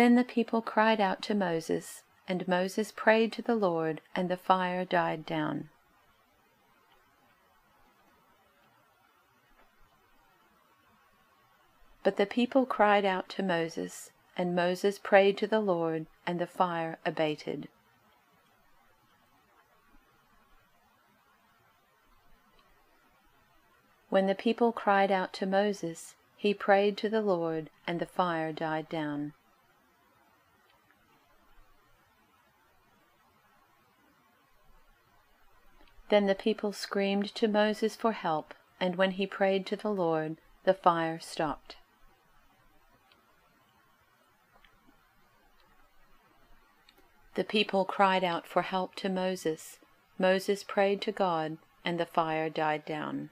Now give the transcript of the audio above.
Then the people cried out to Moses, and Moses prayed to the Lord, and the fire died down. But the people cried out to Moses, and Moses prayed to the Lord, and the fire abated. When the people cried out to Moses, he prayed to the Lord, and the fire died down. Then the people screamed to Moses for help, and when he prayed to the Lord, the fire stopped. The people cried out for help to Moses. Moses prayed to God, and the fire died down.